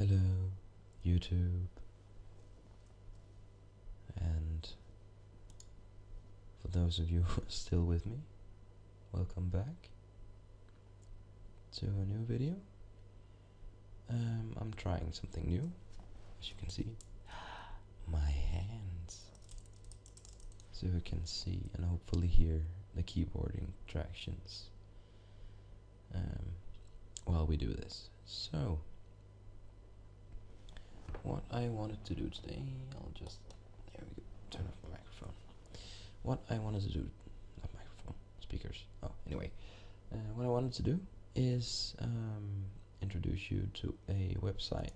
Hello, YouTube, and for those of you who are still with me, welcome back to a new video. Um, I'm trying something new, as you can see. My hands. So you can see and hopefully hear the keyboarding tractions um, while we do this. So, what I wanted to do today, I'll just, there we go, turn off my microphone. What I wanted to do, not microphone, speakers, oh, anyway, uh, what I wanted to do is um, introduce you to a website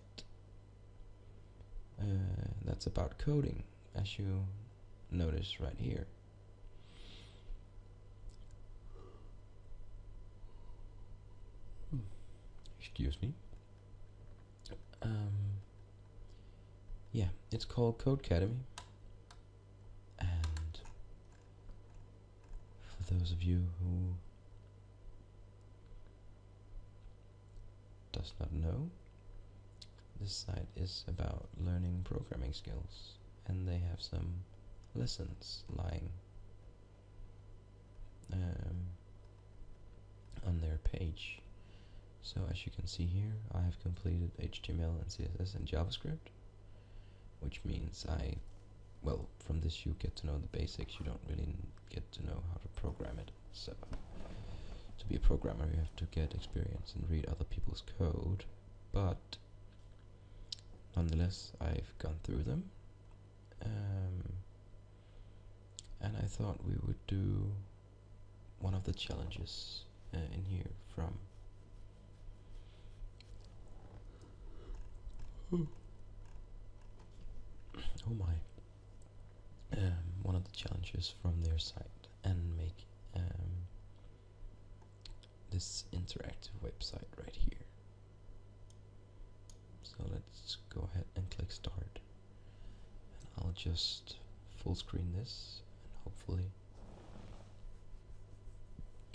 uh, that's about coding, as you notice right here. Excuse me. Um, yeah, it's called Codecademy. And for those of you who does not know, this site is about learning programming skills and they have some lessons lying um, on their page. So as you can see here, I have completed HTML and CSS and JavaScript, which means I, well, from this you get to know the basics, you don't really get to know how to program it. So to be a programmer you have to get experience and read other people's code, but nonetheless I've gone through them. Um, and I thought we would do one of the challenges uh, in here from oh my. Um, one of the challenges from their site and make um, this interactive website right here. So let's go ahead and click start. And I'll just full screen this and hopefully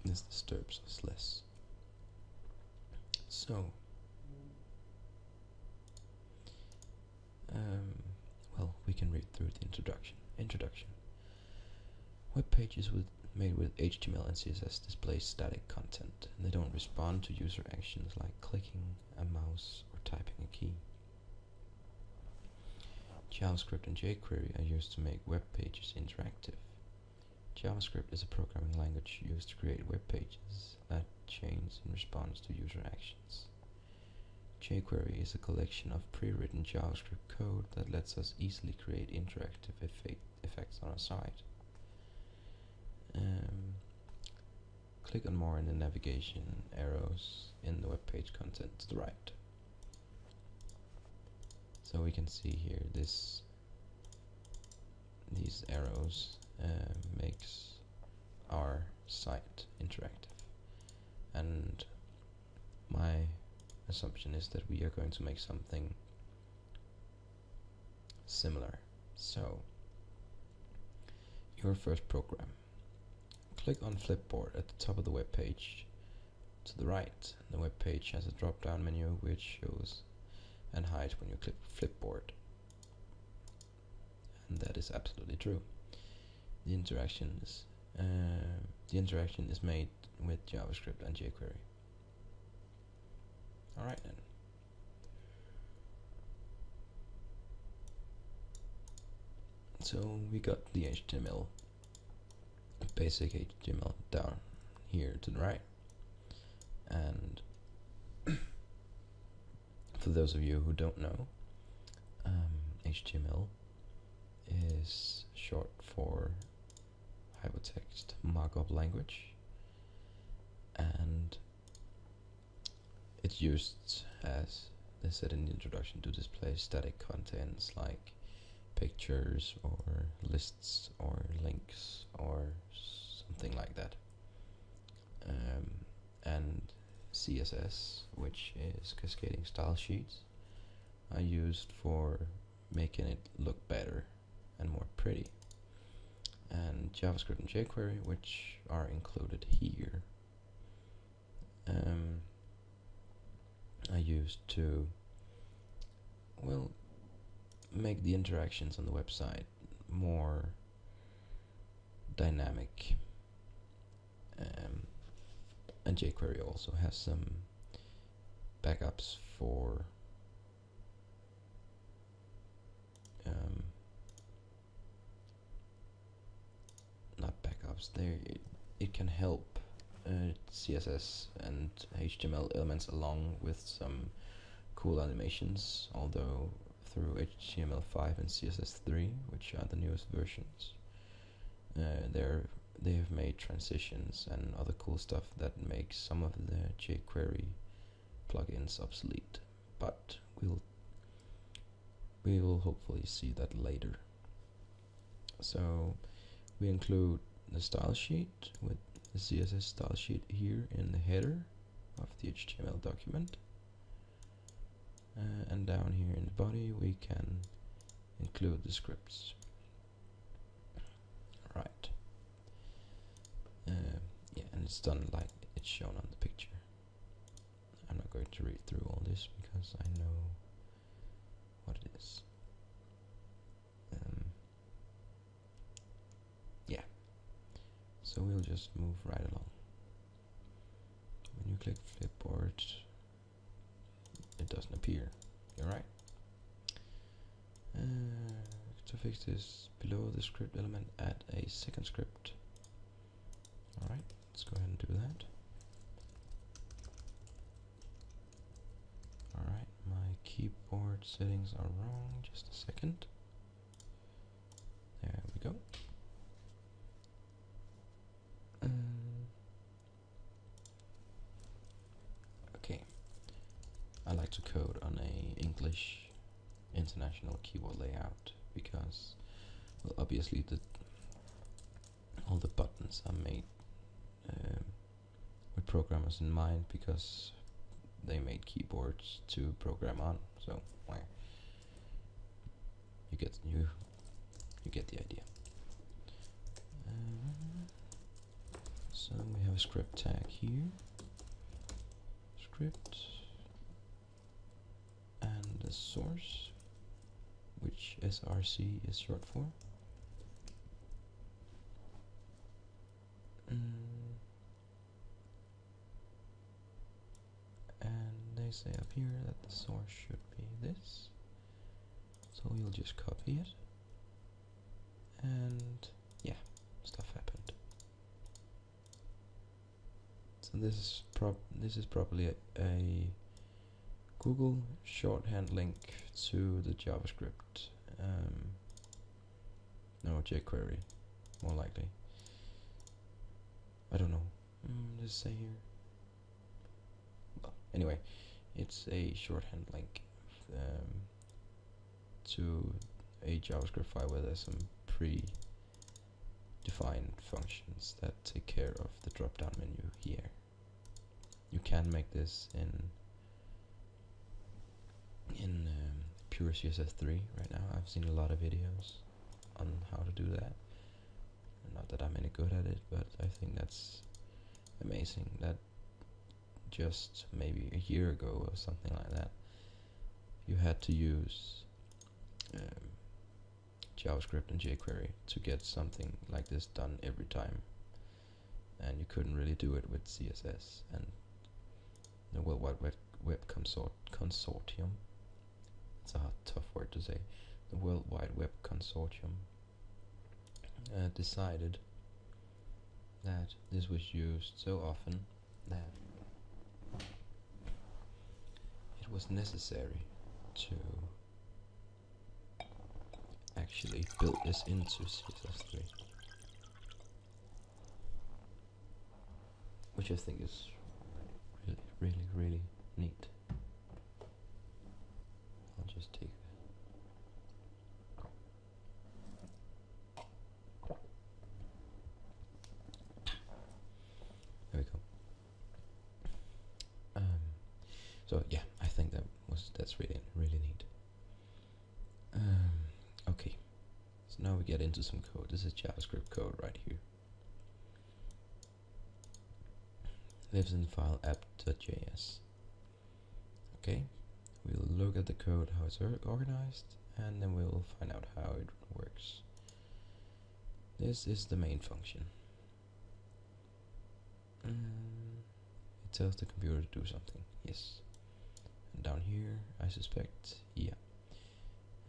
this disturbs us less. So um, well, we can read through the introduction. Introduction. Web pages with, made with HTML and CSS display static content, and they don't respond to user actions like clicking a mouse or typing a key. JavaScript and jQuery are used to make web pages interactive. JavaScript is a programming language used to create web pages that change in response to user actions jQuery is a collection of pre-written JavaScript code that lets us easily create interactive effect effects on a site. Um, click on more in the navigation arrows in the web page content to the right. So we can see here this these arrows uh, makes our site interactive and my assumption is that we are going to make something similar. So, your first program. Click on Flipboard at the top of the web page. To the right, the web page has a drop down menu which shows and hides when you click Flipboard. And that is absolutely true. The interactions uh, the interaction is made with JavaScript and jQuery. Alright then. So we got the HTML, basic HTML down here to the right. And for those of you who don't know, um, HTML is short for hypertext markup language and it's used as they said in the introduction to display static contents like pictures or lists or links or something like that. Um, and CSS which is cascading style sheets are used for making it look better and more pretty. And JavaScript and jQuery which are included here. Um, I used to will make the interactions on the website more dynamic. Um, and jQuery also has some backups for um, not backups. There, it, it can help uh, CSS and HTML elements along with some cool animations. Although through HTML5 and CSS3, which are the newest versions, uh, they're they have made transitions and other cool stuff that makes some of the jQuery plugins obsolete. But we'll we will hopefully see that later. So we include the style sheet with the CSS style sheet here in the header of the HTML document. Uh, and down here in the body we can include the scripts. Right. Uh, yeah, and it's done like it's shown on the picture. I'm not going to read through all this because I know what it is. Um, yeah, so we'll just move right along. When you click Flipboard, it doesn't appear. You're right. Uh, to fix this, below the script element, add a second script. Alright, let's go ahead and do that. Alright, my keyboard settings are wrong. Just a second. There we go. Um, okay. I like to code on a English international keyboard layout because well obviously the all the buttons are made um, with programmers in mind because they made keyboards to program on. So you get you you get the idea. Um, so we have a script tag here. Script and the source, which SRC is short for. Mm. And they say up here that the source should be this. So we'll just copy it. And yeah, stuff happened. So this is prob this is probably a, a Google shorthand link to the JavaScript. Um, no, jQuery, more likely. I don't know. Mm, does say here? Well, anyway, it's a shorthand link um, to a JavaScript file where there's some pre-defined functions that take care of the drop-down menu here. You can make this in in um, pure CSS3 right now. I've seen a lot of videos on how to do that. Not that I'm any good at it, but I think that's amazing that just maybe a year ago or something like that, you had to use um, JavaScript and jQuery to get something like this done every time. And you couldn't really do it with CSS and the World Wide Web, Web Consort Consortium. It's a tough word to say. The World Wide Web Consortium uh, decided that this was used so often that it was necessary to actually build this into CSS3 which I think is really really really neat just take There we go. Um, so yeah, I think that was that's really really neat. Um, okay, so now we get into some code. This is JavaScript code right here. Lives in file app.js. Okay, we'll look at the code, how it's organized, and then we'll find out how it works. This is the main function. Um, it tells the computer to do something, yes. And down here, I suspect, yeah.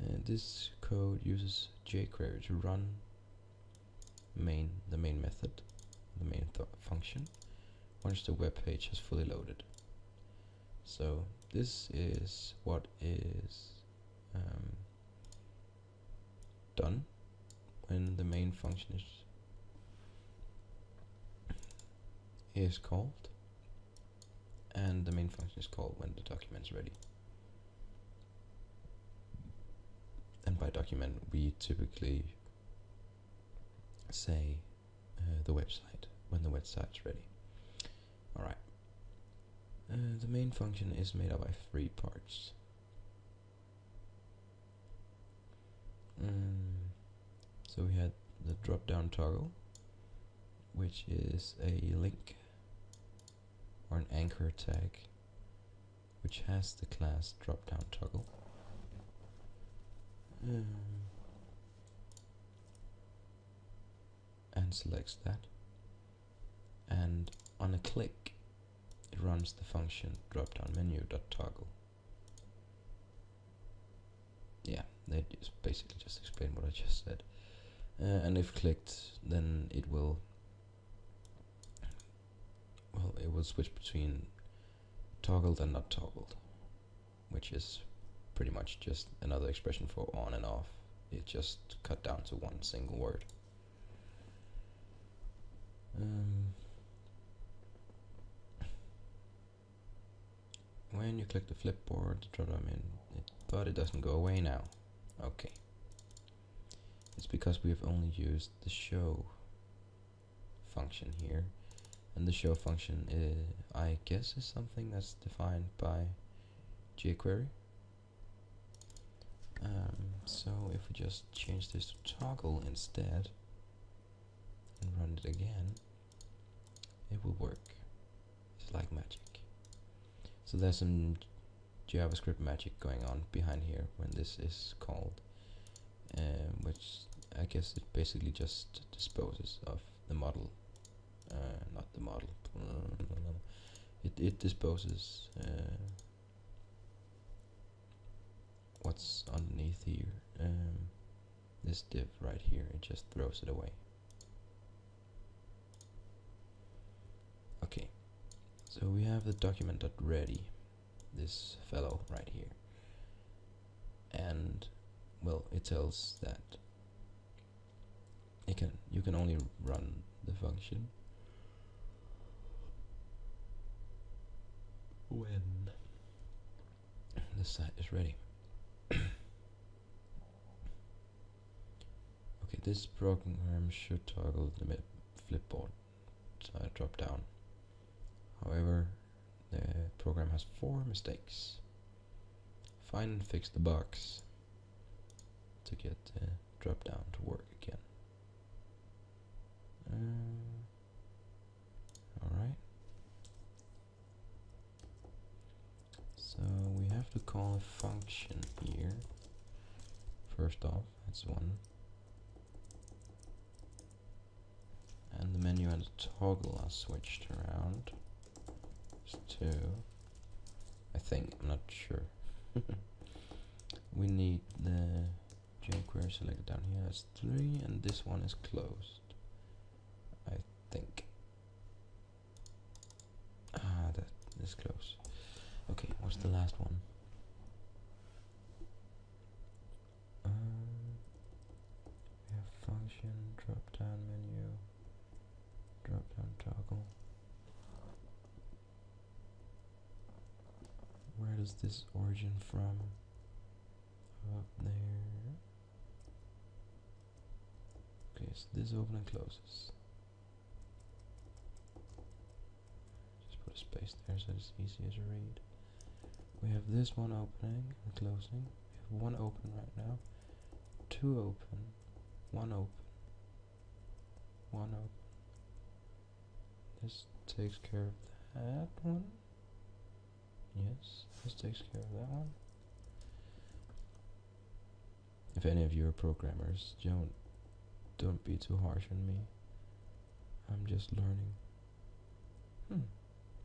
And this code uses jQuery to run main the main method, the main function, once the web page has fully loaded. So this is what is um, done when the main function is is called and the main function is called when the document is ready. And by document we typically say uh, the website when the website is ready. Alright. Uh, the main function is made up of three parts. Um, so we had the drop down toggle, which is a link or an anchor tag, which has the class drop down toggle. Um, and selects that. And on a click, it runs the function drop down menu dot toggle. Yeah, that is basically just explain what I just said. Uh, and if clicked, then it will well, it will switch between toggled and not toggled, which is pretty much just another expression for on and off. It just cut down to one single word. Um, when you click the flipboard, drop them in, it, but it doesn't go away now. Okay. It's because we have only used the show function here. And the show function, is, I guess, is something that's defined by jQuery. Um, so if we just change this to toggle instead and run it again, it will work. It's like magic. So there's some JavaScript magic going on behind here when this is called, um, which I guess it basically just disposes of the model, uh, not the model, it, it disposes uh, what's underneath here, um, this div right here, it just throws it away. Okay, so we have the document ready, this fellow right here, and well, it tells that you can you can only run the function when the site is ready. okay, this program should toggle the flipboard uh, drop down. However, the program has four mistakes. Find and fix the bugs to get the drop down to work again. Uh, Alright. So we have to call a function here. First off, that's one. And the menu and the toggle are switched around. Two. I think, I'm not sure. we need the jQuery selected down here as three, and this one is closed I think. Ah, that is close. Okay, what's the last one? Um, we have function, drop down menu, drop down toggle. Does this origin from? Up there. Okay, so this open and closes. Just put a space there so it's easier to read. We have this one opening and closing. We have one open right now, two open, one open, one open. This takes care of that one. Yes, this takes care of that one. If any of you are programmers, don't don't be too harsh on me. I'm just learning. Hmm.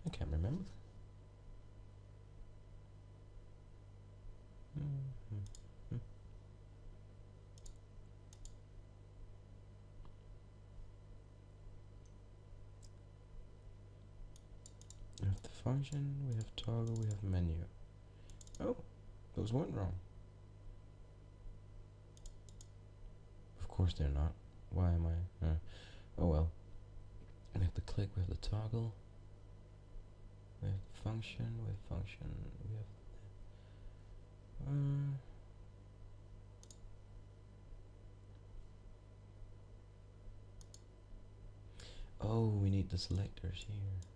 I can't remember. Mm -hmm. hmm. Function, we have toggle, we have menu. Oh, those weren't wrong. Of course they're not. Why am I? Uh, oh well. We have the click, we have the toggle. We have function, we have function, we have uh, oh, we need the selectors here.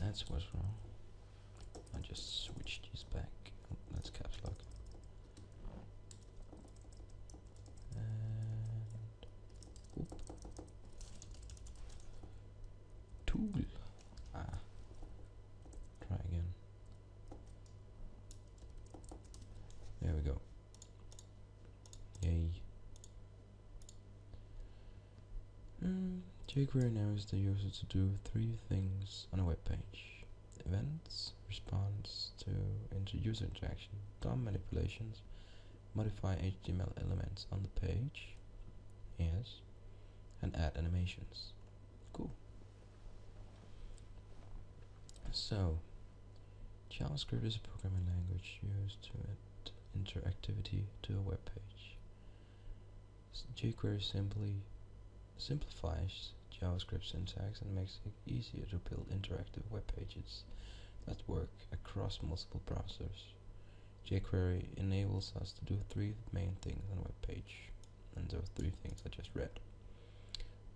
That's what's wrong. I just switched these back. That's caps lock. And oop. tool. Ah. Try again. There we go. Yay. Mm, jQuery allows the user to do three things on a web page. Events, response to user interaction, DOM manipulations, modify HTML elements on the page, yes, and add animations. Cool. So, JavaScript is a programming language used to add interactivity to a web page. jQuery simply simplifies JavaScript syntax and makes it easier to build interactive web pages that work across multiple browsers. jQuery enables us to do three main things on a web page, and those three things I just read.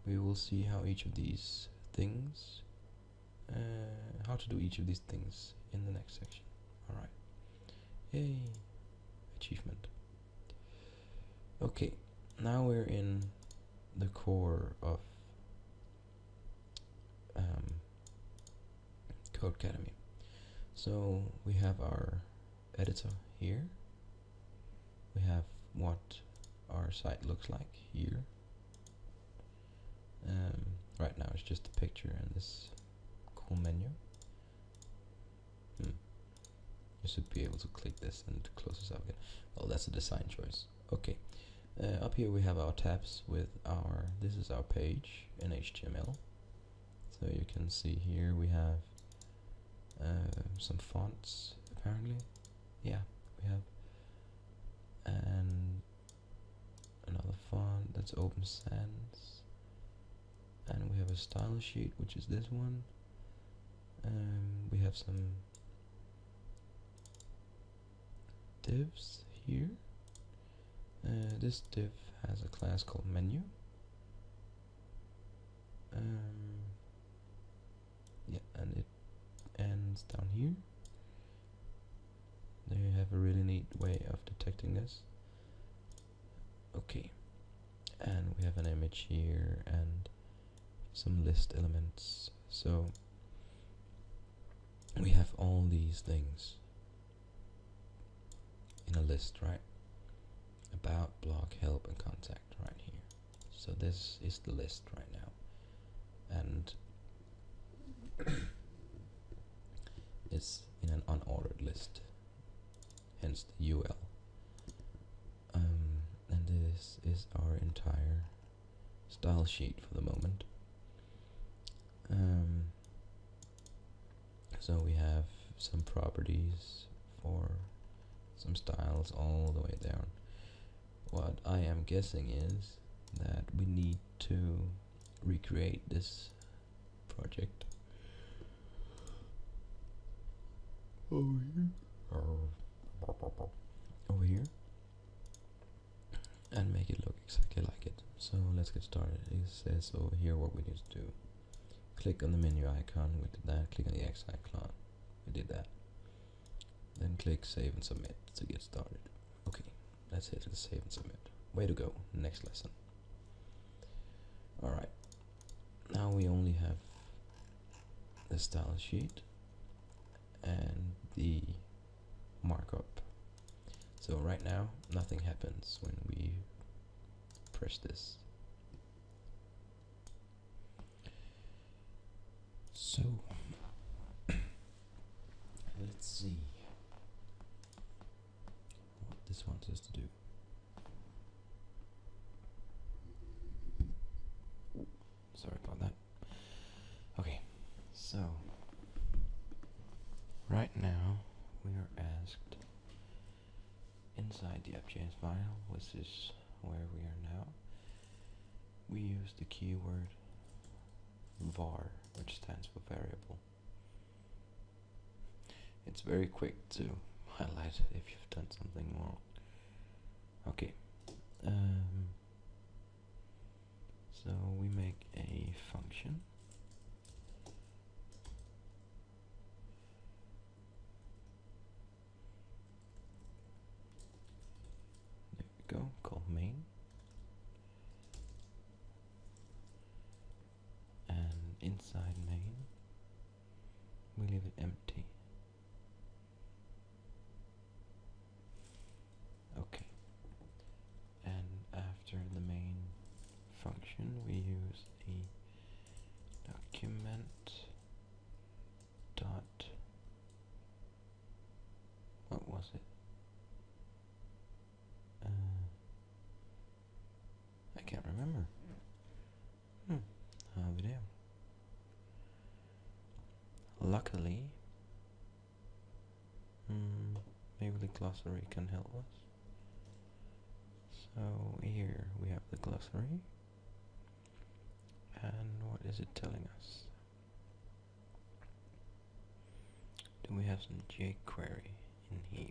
We will see how each of these things, uh, how to do each of these things in the next section. Alright. Yay! Achievement. Okay, now we're in the core of um, Codecademy. So we have our editor here. We have what our site looks like here. Um, right now it's just a picture and this cool menu. Hmm. You should be able to click this and close this up again. Well, that's a design choice. Okay. Uh, up here we have our tabs with our, this is our page in HTML. So you can see here we have uh, some fonts apparently. Yeah, we have and another font that's Open Sans. And we have a style sheet which is this one. Um, we have some divs here. Uh, this div has a class called menu. Um, yeah, and it ends down here. There you have a really neat way of detecting this. Okay, and we have an image here and some list elements. So we have all these things in a list, right? About, blog, help, and contact right here. So this is the list right now. And it's in an unordered list, hence the UL. Um, and this is our entire style sheet for the moment. Um, so we have some properties for some styles all the way down. What I am guessing is that we need to recreate this project over here. Over here. And make it look exactly like it. So let's get started. It says over here what we need to do. Click on the menu icon. We did that. Click on the X icon. We did that. Then click save and submit to get started. Okay let's hit the save and submit. Way to go. Next lesson. Alright. Now we only have the style sheet and the markup So right now, nothing happens when we press this. So, let's see what this wants us to do. Sorry about that. Okay, so right now we are asked inside the app.js file, which is where we are now, we use the keyword var, which stands for variable. It's very quick to highlight if you've done something wrong. Okay. Um, so we make a function. Go, called main. And inside main, we leave it empty. Okay. And after the main function, we use a document dot what was it? Uh, I can't remember. Hmm. How video. Luckily, hmm, maybe the glossary can help us. So here we have the glossary. And what is it telling us? Do we have some jQuery in here?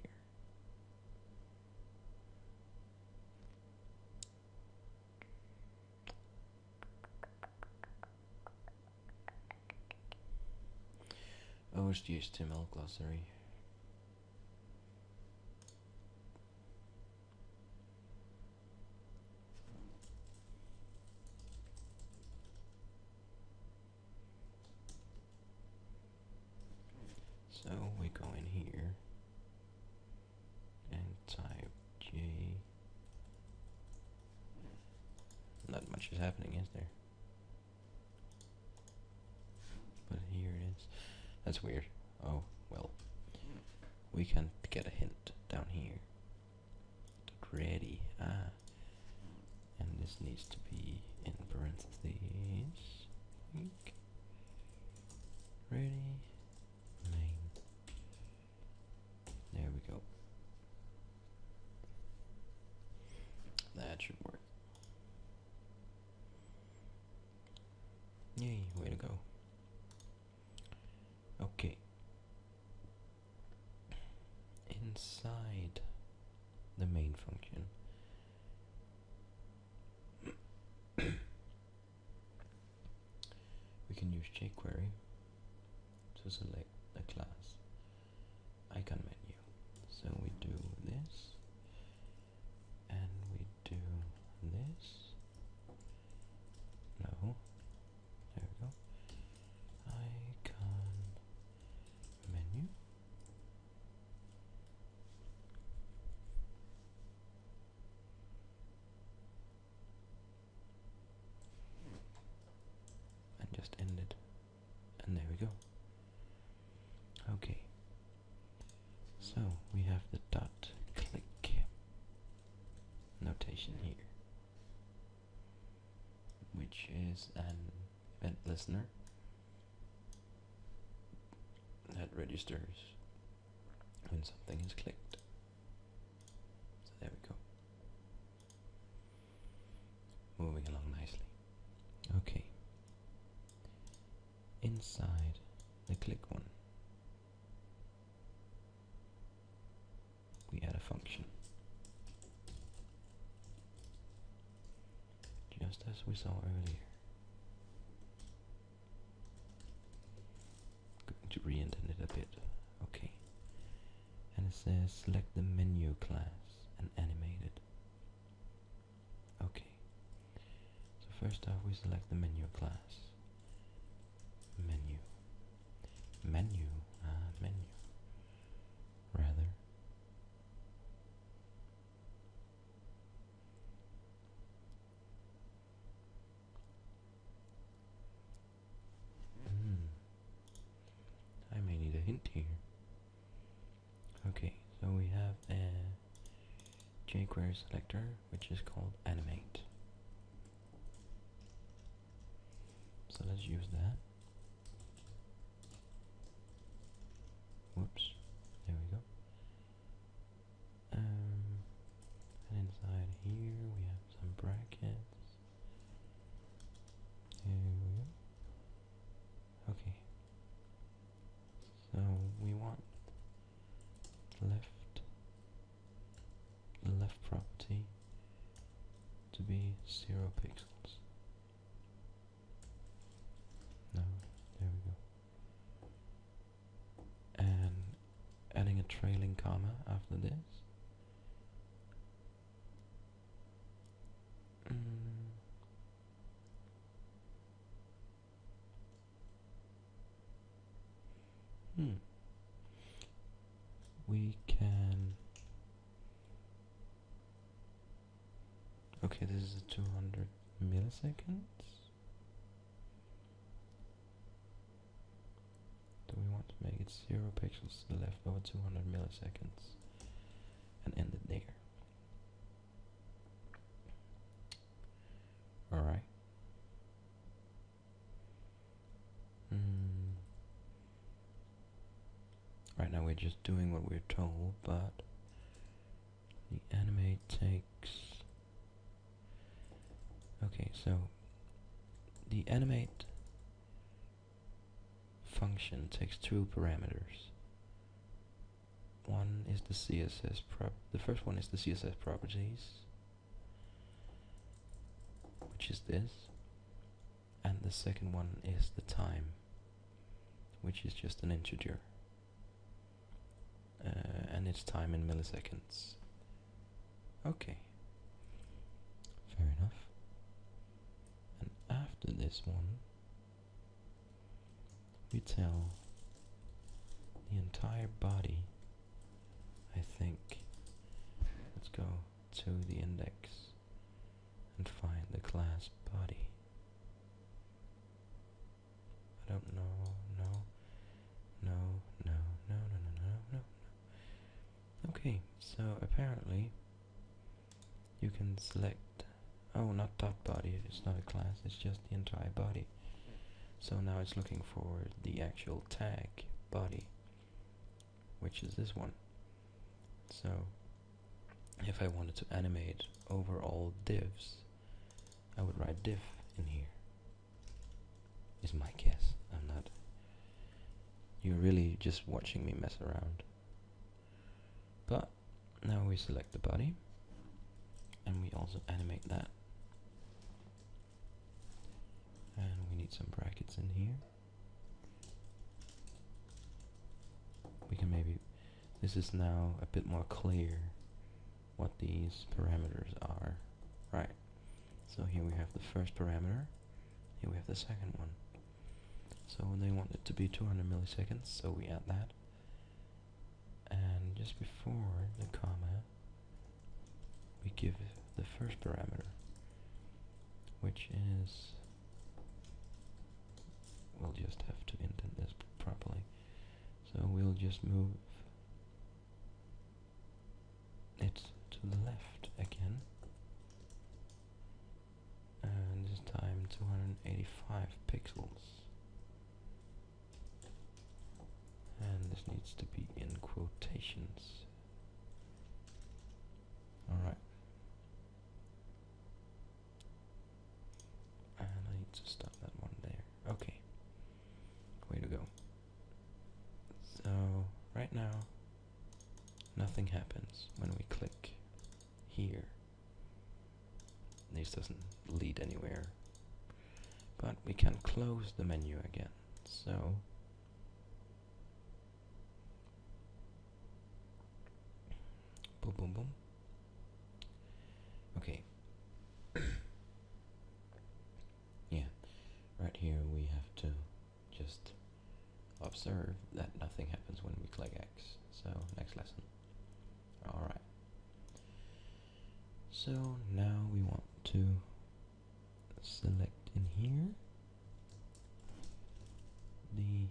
Oh, it's the HTML glossary. So we go in here and type J. Not much is happening, is there? But here it is. That's weird. Oh, well. We can get a hint down here. Dot ready. Ah. And this needs to be in parentheses. Think. Ready. Main. There we go. That should work. Yay, way to go. Okay. Inside the main function, we can use jQuery to select a class icon menu. So we do this, and we do this. No, there we go. Icon menu. And just end it. And there we go. Okay. So we have the dot click notation here, which is an event listener that registers when something is clicked. So there we go. Moving along nicely. Okay. Inside the click one, we add a function. Just as we saw earlier. Going to re-indent it a bit. Okay. And it says select the menu class and animate it. Okay. So first off we select the menu class. Menu. Menu. Ah, menu. Rather. Hint here. Okay, so we have a jQuery selector which is called animate. So let's use that. Whoops, there we go. Um, and inside here we have some brackets. There we go. Okay. So we want left the left property to be zero pixels. No, there we go. And adding a trailing comma after this. Mm. Hmm. We can. Okay, this is a 200 milliseconds. Do we 0 pixels to the left over 200 milliseconds and end it there? Alright. Mm. Right now we're just doing what we're told, but the animate takes. Okay, so the animate function takes two parameters. One is the CSS prop. The first one is the CSS properties, which is this, and the second one is the time, which is just an integer uh, and its time in milliseconds. Okay, fair enough. And after this one, we tell the entire body, I think, let's go to the index and find the class body. I don't know, no, no, no, no, no, no, no, no, no. Okay, so apparently you can select, oh, not dot body, it's not a class, it's just the entire body. So now it's looking for the actual tag body, which is this one. So if I wanted to animate over all divs, I would write div in here. Is my guess. I'm not. You're really just watching me mess around. But now we select the body, and we also animate that. And we need some brackets in here. We can maybe, this is now a bit more clear what these parameters are. Right, so here we have the first parameter, here we have the second one. So they want it to be 200 milliseconds, so we add that. And just before the comma, we give the first parameter, which is, we'll just have to indent this properly. So we'll just move it to the left again. And this time 285 pixels. And this needs to be in quotations. Alright. And I need to stop that one there. Okay. Way to go. So, right now, nothing happens when we click here. This doesn't lead anywhere. But we can close the menu again. So, boom, boom, boom. Okay. yeah, right here we have to just observe that nothing happens when we click X. So, next lesson. So now we want to select in here the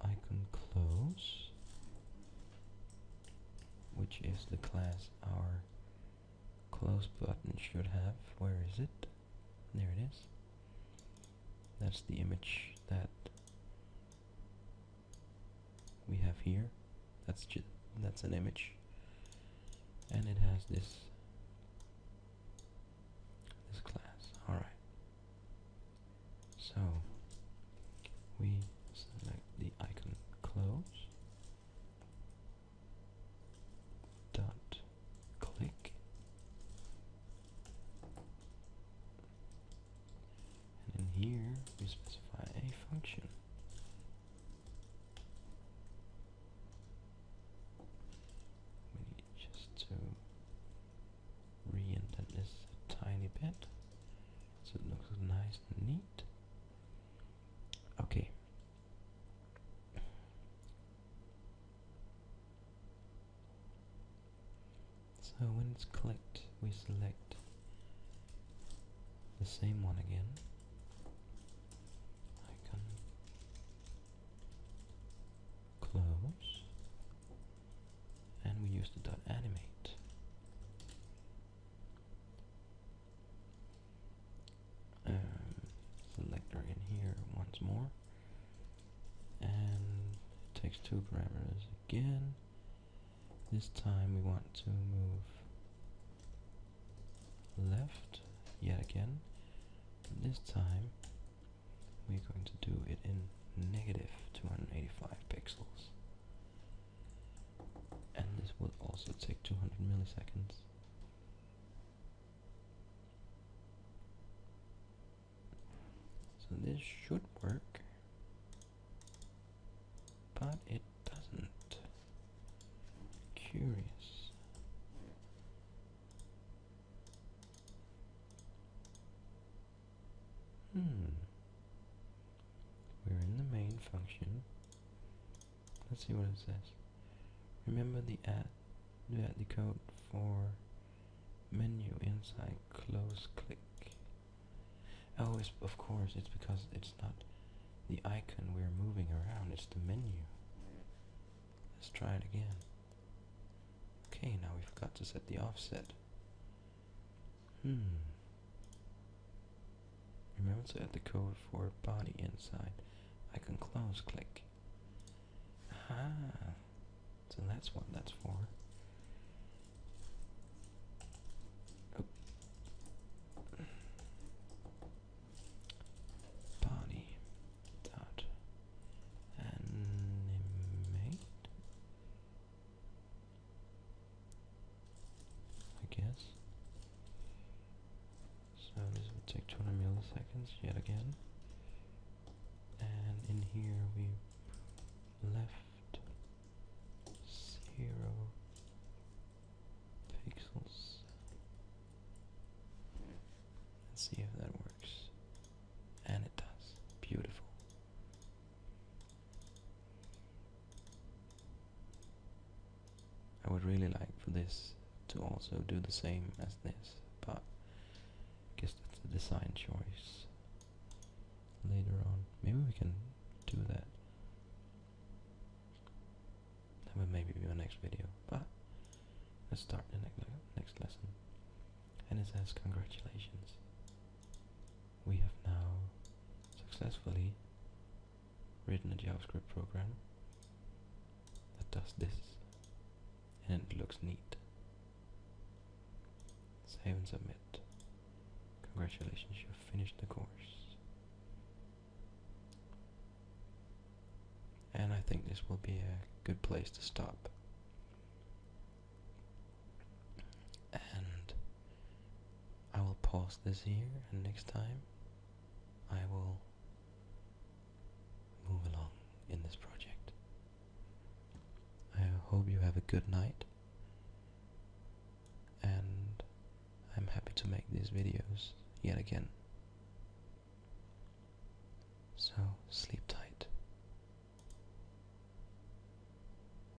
icon close which is the class our close button should have. Where is it? There it is. That's the image that we have here. That's that's an image and it has this this class. All right. So we select the icon close dot click and in here we specify a function we need just to re-indent this a tiny bit so it looks nice and neat okay so when it's clicked, we select the same one again. Icon close, and we use the dot animate. Um, selector in here once more, and it takes two parameters again. This time we want to move left yet again. This time we're going to do it in negative 285 pixels. And this will also take 200 milliseconds. So this should work, but it. Curious. Hmm. We're in the main function. Let's see what it says. Remember the add the code for menu inside close click. Oh, it's, of course, it's because it's not the icon we're moving around, it's the menu. Let's try it again. Okay, now we forgot to set the offset. Hmm. Remember to add the code for body inside. icon close click. Ah, so that's what that's for. Oh. Body dot animate. I guess. So this will take 200 milliseconds yet again. And in here we left zero pixels. Let's see if that works. And it does. Beautiful. I would really like for this to also do the same as this, but I guess that's a design choice later on. Maybe we can do that. That would maybe be my next video, but let's start the next, next lesson. And it says congratulations. We have now successfully written a JavaScript program that does this and it looks neat. Save and submit. Congratulations, you've finished the course. And I think this will be a good place to stop. And I will pause this here, and next time I will move along in this project hope you have a good night. And I'm happy to make these videos yet again. So, sleep tight.